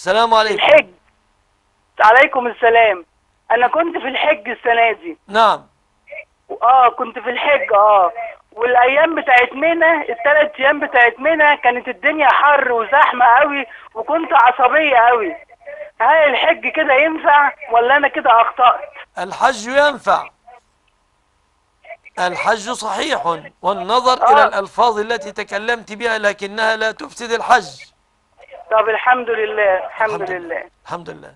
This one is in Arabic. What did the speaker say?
السلام عليكم. الحج. عليكم السلام. أنا كنت في الحج السنة دي. نعم. آه كنت في الحج آه. والأيام بتاعت منى الثلاث أيام بتاعت منى كانت الدنيا حر وزحمة قوي وكنت عصبية قوي هل الحج كده ينفع ولا أنا كده أخطأت؟ الحج ينفع. الحج صحيح والنظر آه. إلى الألفاظ التي تكلمت بها لكنها لا تفسد الحج. طب الحمد لله الحمد لله. الحمد لله.